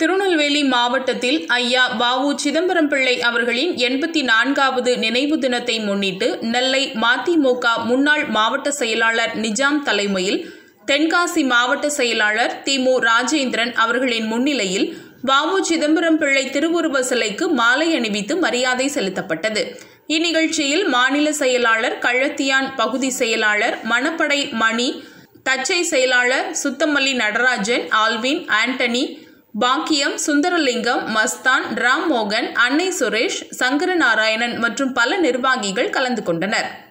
திருநெல்வேலி மாவட்டத்தில் ஐயா வஉ சிதம்பரம் பிள்ளை அவர்களின் எண்பத்தி நான்காவது நினைவு தினத்தை முன்னிட்டு நெல்லை மதிமுக முன்னாள் மாவட்ட செயலாளர் நிஜாம் தலைமையில் தென்காசி மாவட்ட செயலாளர் திமு ராஜேந்திரன் அவர்களின் முன்னிலையில் வஉ சிதம்பரம் பிள்ளை திருவுருவ சிலைக்கு மாலை அணிவித்து மரியாதை செலுத்தப்பட்டது. இந்நிகழ்ச்சியில் மாநில செயலாளர் கழத்தியான் பகுதி செயலாளர் மணப்படை மணி தச்சை செயலாளர் சுத்தமல்லி நடராஜன் ஆல்வின் ஆண்டனி பாக்கியம் சுந்தரலிங்கம் மஸ்தான் ராம் மோகன் அன்னை சுரேஷ் சங்கரநாராயணன் மற்றும் பல நிர்வாகிகள் கலந்து கொண்டனர்.